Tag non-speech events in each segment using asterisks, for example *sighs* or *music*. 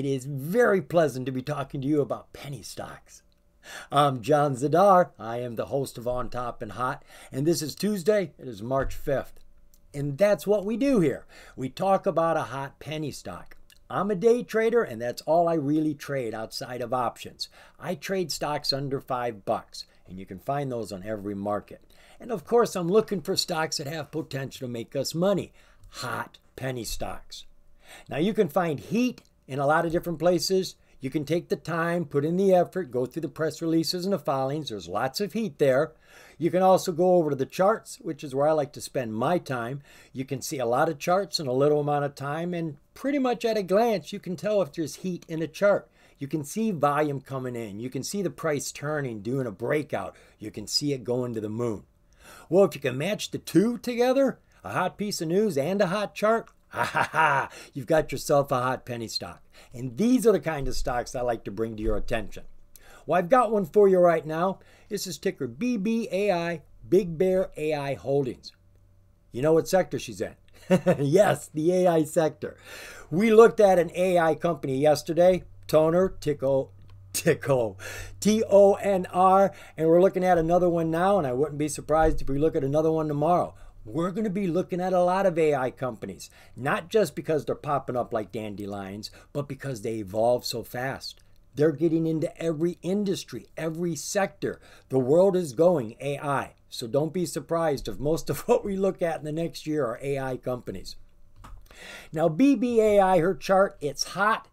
It is very pleasant to be talking to you about penny stocks. I'm John Zidar. I am the host of On Top and Hot, and this is Tuesday. It is March 5th. And that's what we do here. We talk about a hot penny stock. I'm a day trader, and that's all I really trade outside of options. I trade stocks under five bucks, and you can find those on every market. And of course, I'm looking for stocks that have potential to make us money hot penny stocks. Now, you can find heat in a lot of different places. You can take the time, put in the effort, go through the press releases and the filings. There's lots of heat there. You can also go over to the charts, which is where I like to spend my time. You can see a lot of charts in a little amount of time, and pretty much at a glance, you can tell if there's heat in a chart. You can see volume coming in. You can see the price turning, doing a breakout. You can see it going to the moon. Well, if you can match the two together, a hot piece of news and a hot chart, Ha ha ha! You've got yourself a hot penny stock. And these are the kind of stocks I like to bring to your attention. Well, I've got one for you right now. This is ticker BBAI, Big Bear AI Holdings. You know what sector she's in? *laughs* yes, the AI sector. We looked at an AI company yesterday, Toner, Tico, Tico, T O N R, and we're looking at another one now, and I wouldn't be surprised if we look at another one tomorrow we're going to be looking at a lot of AI companies, not just because they're popping up like dandelions, but because they evolve so fast. They're getting into every industry, every sector. The world is going AI. So don't be surprised if most of *laughs* what we look at in the next year are AI companies. Now, BBAI, her chart, it's hot,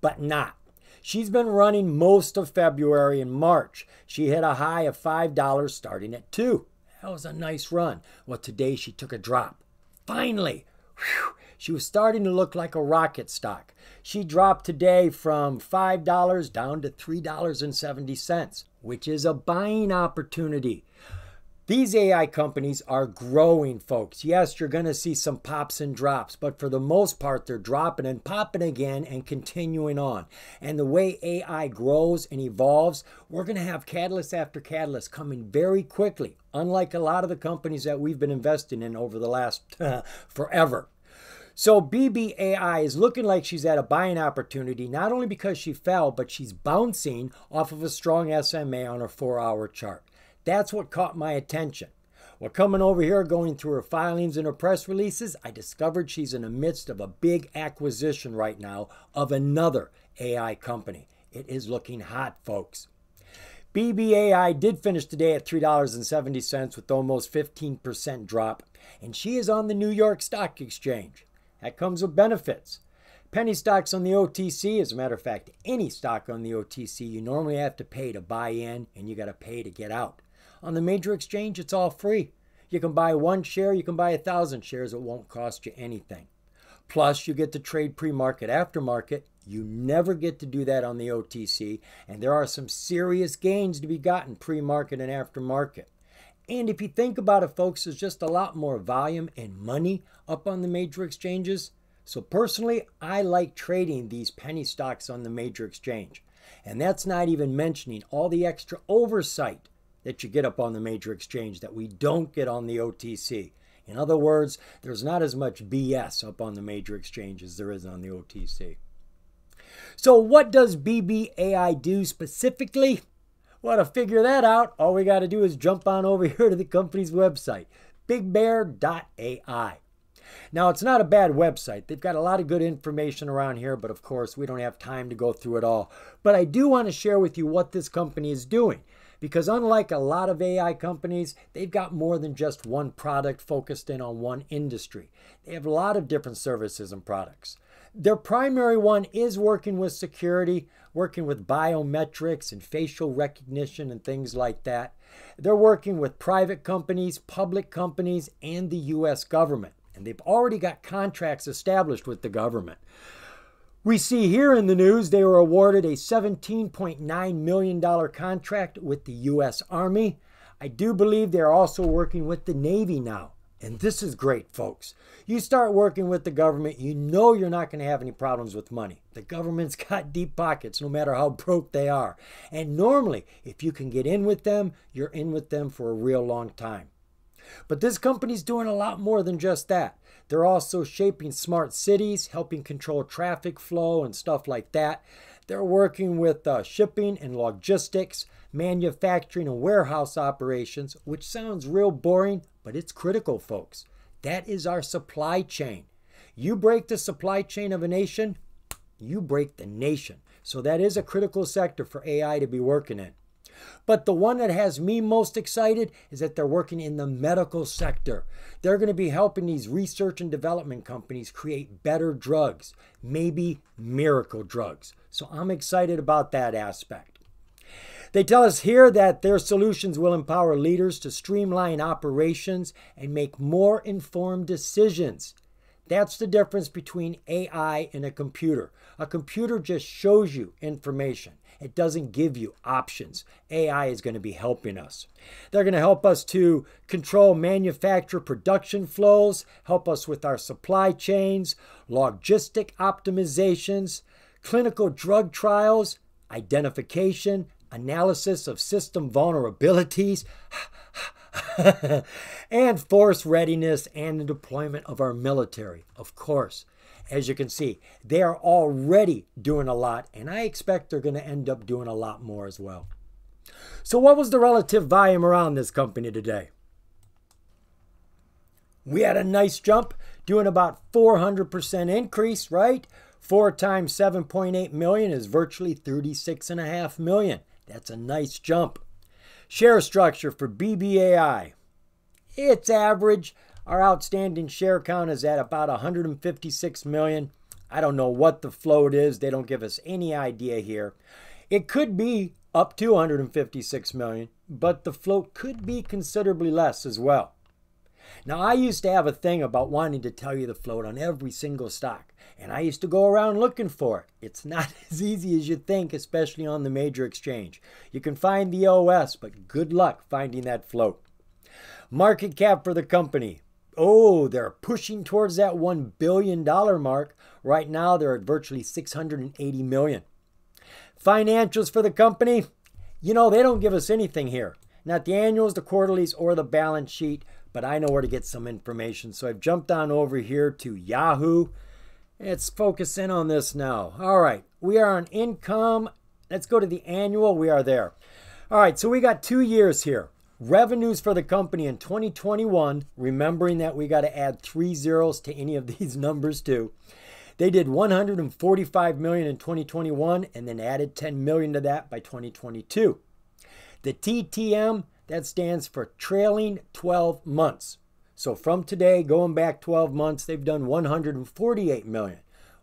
but not. She's been running most of February and March. She hit a high of $5 starting at 2. That was a nice run. Well, today she took a drop. Finally, whew, she was starting to look like a rocket stock. She dropped today from $5 down to $3.70, which is a buying opportunity. These AI companies are growing, folks. Yes, you're going to see some pops and drops, but for the most part, they're dropping and popping again and continuing on. And the way AI grows and evolves, we're going to have catalyst after catalyst coming very quickly, unlike a lot of the companies that we've been investing in over the last *laughs* forever. So BBAI is looking like she's at a buying opportunity, not only because she fell, but she's bouncing off of a strong SMA on her four hour chart. That's what caught my attention. Well, coming over here, going through her filings and her press releases, I discovered she's in the midst of a big acquisition right now of another AI company. It is looking hot, folks. BBAI did finish today at $3.70 with almost 15% drop, and she is on the New York Stock Exchange. That comes with benefits. Penny stocks on the OTC, as a matter of fact, any stock on the OTC, you normally have to pay to buy in and you got to pay to get out. On the major exchange, it's all free. You can buy one share, you can buy a thousand shares, it won't cost you anything. Plus, you get to trade pre market aftermarket. You never get to do that on the OTC, and there are some serious gains to be gotten pre market and aftermarket. And if you think about it, folks, there's just a lot more volume and money up on the major exchanges. So, personally, I like trading these penny stocks on the major exchange. And that's not even mentioning all the extra oversight that you get up on the major exchange that we don't get on the OTC. In other words, there's not as much BS up on the major exchange as there is on the OTC. So, what does BBAI do specifically? Well, to figure that out, all we got to do is jump on over *laughs* here to the company's website, bigbear.ai. Now, it's not a bad website. They've got a lot of good information around here, but of course, we don't have time to go through it all. But I do want to share with you what this company is doing. Because unlike a lot of AI companies, they've got more than just one product focused in on one industry. They have a lot of different services and products. Their primary one is working with security, working with biometrics and facial recognition and things like that. They're working with private companies, public companies, and the US government. And they've already got contracts established with the government. We see here in the news they were awarded a $17.9 million contract with the U.S. Army. I do believe they're also working with the Navy now. And this is great, folks. You start working with the government, you know you're not going to have any problems with money. The government's *laughs* got deep pockets, no matter how broke they are. And normally, if you can get in with them, you're in with them for a real long time. But this company's doing a lot more than just that. They're also shaping smart cities, helping control traffic flow and stuff like that. They're working with uh, shipping and logistics, manufacturing and warehouse operations, which sounds real boring, but it's critical, folks. That is our supply chain. You break the supply chain of a nation, you break the nation. So that is a critical sector for AI to be working in. But the one that has me most excited is that they're working in the medical sector. They're going to be helping these research and development companies create better drugs, maybe miracle drugs. So I'm excited about that aspect. They tell us here that their solutions will empower leaders to streamline operations and make more informed decisions. That's the difference between AI and a computer. A computer just shows you information. It doesn't give you options. AI is going to be helping us. They're going to help us to control manufacture production flows, help us with our supply chains, logistic optimizations, clinical drug trials, identification, analysis of system vulnerabilities, *sighs* *sighs* *laughs* and force readiness and the deployment of our military, of course. As you can see, they are already doing a lot, and I expect they're going to end up doing a lot more as well. So, what was the relative volume around this company today? We had a nice jump, doing about 400% increase, right? 4 times 7.8 million is virtually 36.5 million. That's a nice jump. Share structure for BBAI. It's average. Our outstanding share count is at about 156 million. I don't know what the float is. They don't give us any idea here. It could be up to 156 million, but the float could be considerably less as well. Now, I used to have a thing about wanting to tell you the float on every single stock, and I used to go around looking for it. It's not *laughs* as easy as you think, especially on the major exchange. You can find the OS, but good luck finding that float. Market cap for the company. Oh, they're pushing towards that $1 billion mark. Right now, they're at virtually 680 million. Financials for the company. You know, they don't give us anything here. Not the annuals, the quarterlies, or the balance sheet but I know where to get some information. So I've jumped on over here to Yahoo. Let's focus in on this now. All right, we are on income. Let's go to the annual. We are there. All right, so we got two years here. Revenues for the company in 2021, remembering that we got to add three zeros to any of *laughs* these numbers too. They did 145 million in 2021 and then added 10 million to that by 2022. The TTM that stands for trailing 12 months. So from today, going back 12 months, they've done 148 million,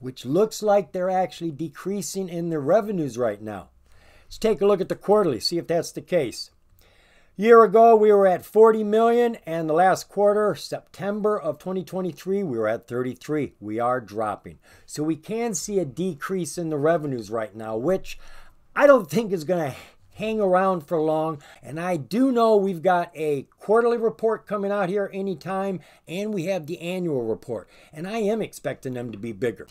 which looks like they're actually decreasing in their revenues right now. Let's take a look at the quarterly, see if that's the case. Year ago, we were at 40 million, and the last quarter, September of 2023, we were at 33. We are dropping. So we can see a decrease in the revenues right now, which I don't think is going to hang around for long. And I do know we've got a quarterly report coming out here anytime, and we have the annual report. And I am expecting them to be bigger.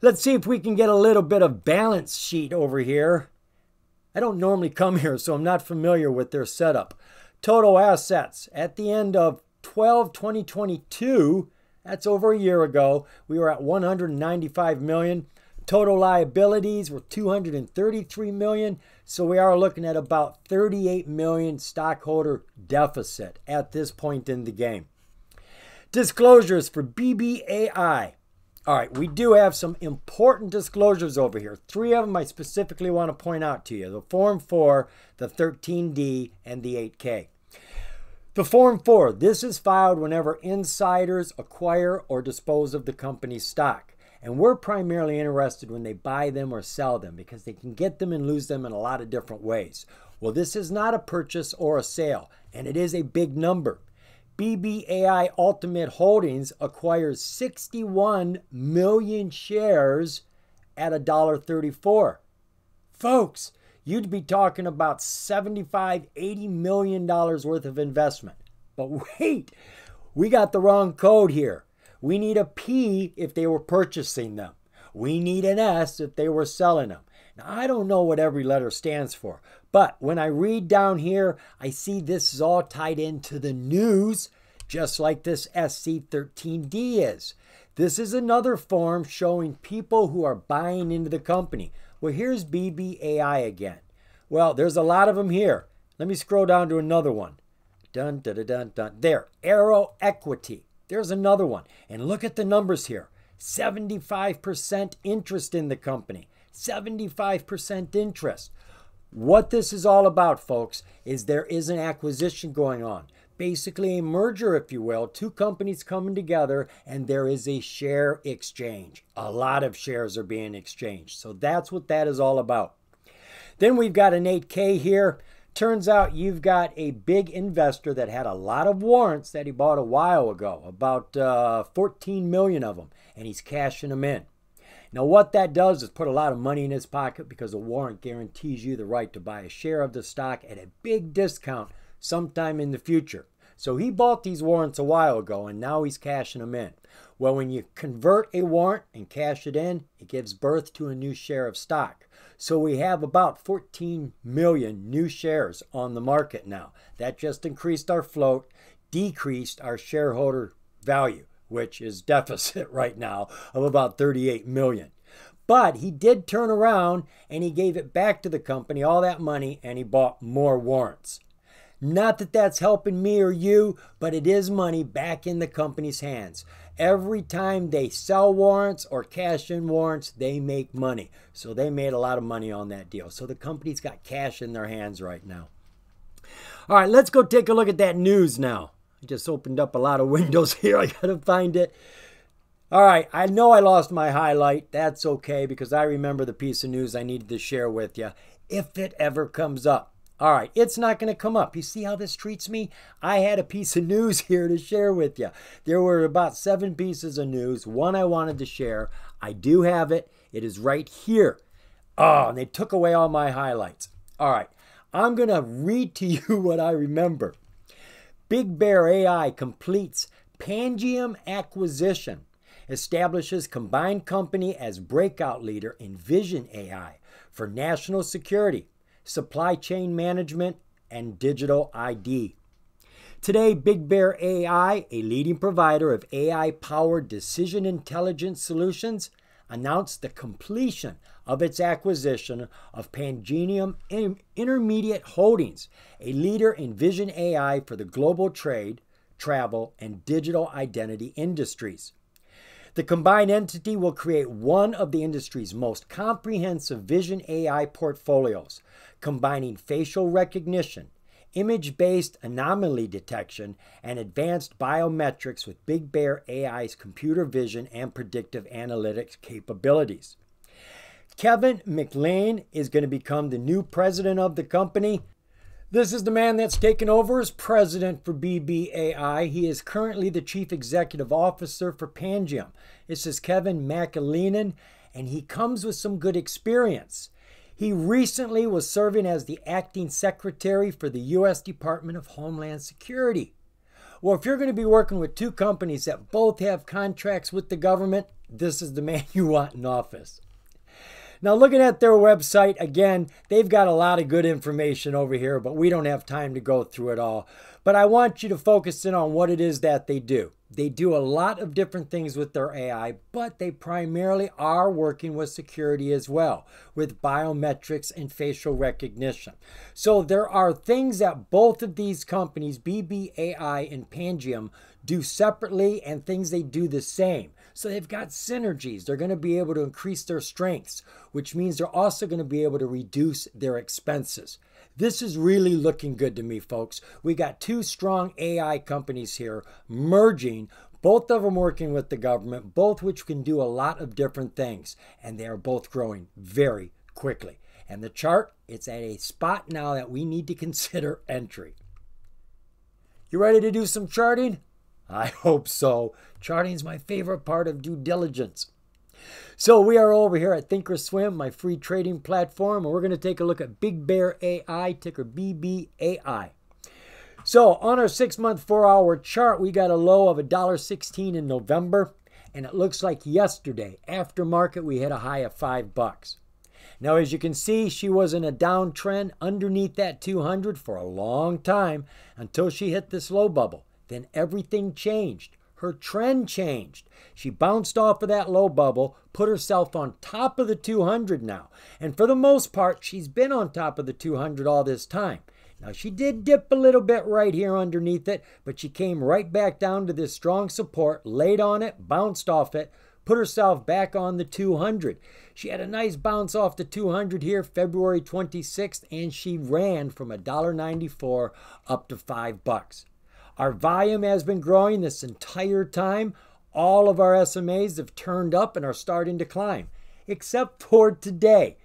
Let's see if we can get a little bit of balance sheet over here. I don't normally come here, so I'm not familiar with their setup. Total assets at the end of 12 2022, that's over a year ago, we were at 195 million. Total liabilities were 233 million, so we are looking at about 38 million stockholder deficit at this point in the game. Disclosures for BBAI. All right, we do have some important disclosures over here. Three of them I specifically want to point out to you the Form 4, the 13D, and the 8K. The Form 4, this is filed whenever insiders acquire or dispose of the company's stock. And we're primarily interested when they buy them or sell them because they can get them and lose them in a lot of different ways. Well, this is not a purchase or a sale, and it is a big number. BBAI Ultimate Holdings acquires 61 million shares at $1.34. Folks, you'd be talking about 75, 80 million dollars worth of investment. But *laughs* wait, we got the wrong code here. We need a P if they were purchasing them. We need an S if they were selling them. Now, I don't know what every letter stands for, but when I read down here, I see this is all tied into the news just like this SC13D is. This is another form showing people who are buying into the company. Well, here's BBAI again. Well, there's a lot of them here. Let me scroll down to another one. Dun, dun, dun, dun, dun. There, Arrow Equity. There's another one. And look at the numbers here 75% interest in the company. 75% interest. What this is all about, folks, is there is an acquisition going on. Basically, a merger, if you will, two companies coming together, and there is a share exchange. A lot of shares are being exchanged. So that's what that is all about. Then we've got an 8K here. Turns out you've got a big investor that had a lot of warrants that he bought a while ago, about uh, 14 million of them, and he's cashing them in. Now, what that does is put a lot of money in his pocket because a warrant guarantees you the right to buy a share of the stock at a big discount sometime in the future. So he bought these warrants a while ago and now he's cashing them in. Well, when you convert a warrant and cash it in, it gives birth to a new share of stock. So we have about 14 million new shares on the market now. That just increased our float, decreased our shareholder value which is *laughs* deficit right now of about 38 million. But he did turn around and he gave it back to the company, all that money, and he bought more warrants. Not that that's helping me or you, but it is money back in the company's hands. Every time they sell warrants or cash in warrants, they make money. So they made a lot of money on that deal. So the company's got cash in their hands right now. All right, let's go take a look at that news now. I just opened up a lot of *laughs* windows here. I got to find it. All right, I know I lost my highlight. That's okay because I remember the piece of news I needed to share with you if it ever comes up. All right, it's not going to come up. You see how this treats me? I had a piece of news *laughs* here to share with you. There were about seven pieces of news. One I wanted to share. I do have it. It is right here. Oh, and they took away all my highlights. All right, I'm going to read to *laughs* you what I remember. Big Bear AI completes Pangiam acquisition, establishes combined company as breakout leader in vision AI for national security, supply chain management, and digital ID. Today, Big Bear AI, a leading provider of AI powered decision intelligence solutions, announced the completion of its acquisition of Pangiam Intermediate Holdings, a leader in vision AI for the global trade, travel, and digital identity industries. The combined entity will create one of the industry's most comprehensive vision AI portfolios, combining facial recognition, image based anomaly detection, and advanced biometrics with Big Bear AI's computer vision and predictive analytics capabilities. Kevin McAleenan is going to become the new president of the company. This is the man that's taken over as president for BBAI. He is currently the chief executive officer for Pangiam. This is Kevin McAleenan, and he comes with some good experience. He recently was serving as the acting secretary for the U.S. Department of Homeland Security. Well, if you're going to be working with two companies that both have contracts with the government, this is the man *laughs* you want in office. Now, looking at their website, again, they've got a lot of good information over here, but we don't have time to go through it all. But I want you to focus in on what it is that they do. They do a lot of different things with their AI, but they primarily are working with security as well, with biometrics and facial recognition. So there are things that both of these companies, BBAI and Pangiam, do separately and things they do the same. So they've got synergies. They're going to be able to increase their strengths, which means they're also going to be able to reduce their expenses. This is really looking good to me, folks. We got two strong AI companies here merging, both of them working with the government, both which can do a lot of different things, and they are both growing very quickly. And the chart, it's at a spot now that we need to consider entry. You ready to do some charting? I *laughs* hope so. Charting is my favorite part of due diligence. So we are over here at Thinkorswim, my free trading platform, and we're going to take a look at Big Bear AI, ticker BBAI. So on our six-month, four-hour chart, we got a low of $1.16 in November, and it looks like yesterday, after market, we hit a high of five bucks. Now, as you can see, she was in a downtrend underneath that 200 for a long time until she hit this low bubble. Then everything changed. Her trend changed. She bounced off of that low bubble, put herself on top of the 200 now. And for the most part, she's been on top of the 200 all this time. Now, she did dip a little bit right here underneath it, but she came right back down to this strong support, laid on it, bounced off it, put herself back on the 200. She had a nice bounce off the 200 here February 26th, and she ran from $1.94 up to 5 bucks. Our volume has been growing this entire time. All of our SMAs have turned up and are starting to climb, except for today.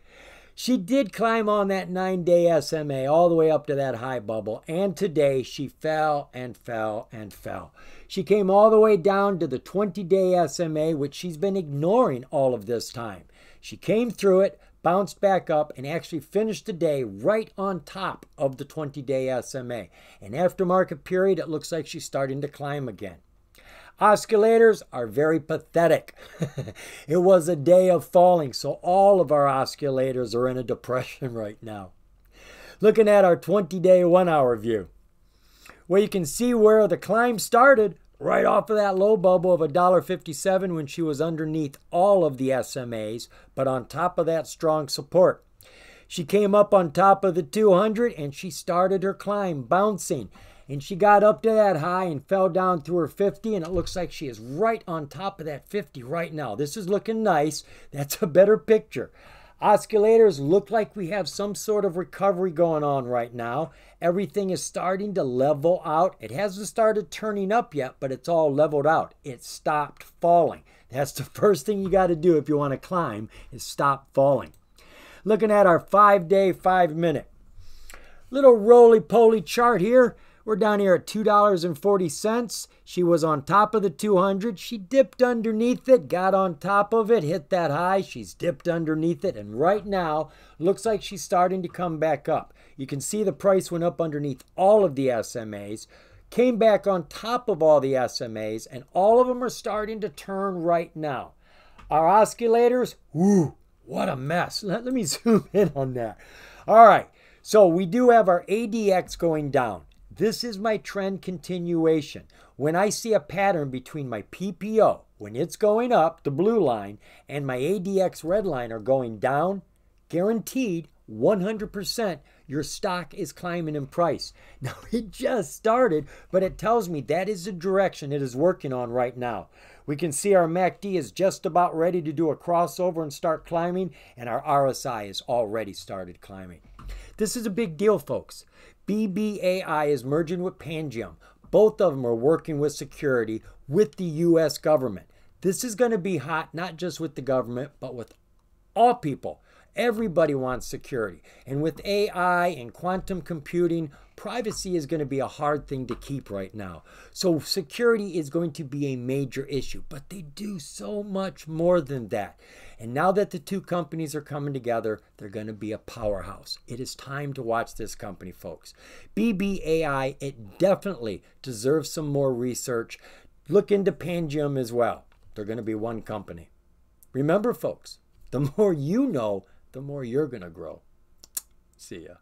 She did climb on that nine day SMA all the way up to that high bubble, and today she fell and fell and fell. She came all the way down to the 20 day SMA, which she's been ignoring all of this time. She came through it, bounced back up and actually finished the day right on top of the 20 day SMA. And after market period, it looks like she's starting to climb again. Oscillators are very pathetic. *laughs* it was a day of falling, so all of our oscillators are in a depression *laughs* right now. Looking at our 20 day one hour view, where you can see where the climb started right off of that low bubble of $1.57 when she was underneath all of the SMAs, but on top of that strong support. She came up on top of the 200 and she started her climb, bouncing. And she got up to that high and fell down through her 50, and it looks like she is right on top of that 50 right now. This is looking nice. That's a better picture. Oscillators look like we have some sort of recovery going on right now. Everything is starting to level out. It hasn't started turning up yet, but it's all leveled out. It stopped falling. That's the *laughs* first thing you got to do if you want to climb is stop falling. Looking at our five day, five minute. Little roly poly chart here. We're down here at $2.40. She was on top of the 200. She dipped underneath it, got on top of it, hit that high. She's dipped underneath it, and right now looks like she's starting to come back up. You can see the price went up underneath all of the SMAs, came back on top of all the SMAs, and all of them are starting to turn right now. Our oscillators, whoo, what a mess. Let, *laughs* let me zoom in on that. All right, so we do have our ADX going down. This is my trend continuation. When I see a pattern between my PPO, when it's going up, the blue line, and my ADX red line are going down, guaranteed 100% your stock is climbing in price. *laughs* Now, it just started, but it tells me that is the direction it is working on right now. We can see our MACD is just about ready to do a crossover and start climbing, and our RSI has already started climbing. This is a big deal, folks. BBAI is merging with Pangiam. Both of them are working with security with the U.S. government. This is going to be hot not just with the government, but with all people. Everybody wants security. And with AI and quantum computing, privacy is going to be a hard thing to keep right now. So, security is going to be a major issue, but they do so much more than that. And now that the two companies are coming together, they're going to be a powerhouse. It is time to watch this company, folks. BBAI, it definitely deserves some more research. Look into Pangiam as well. They're going to be one company. Remember, folks, the *laughs* more you know, the more you're going to grow. See ya.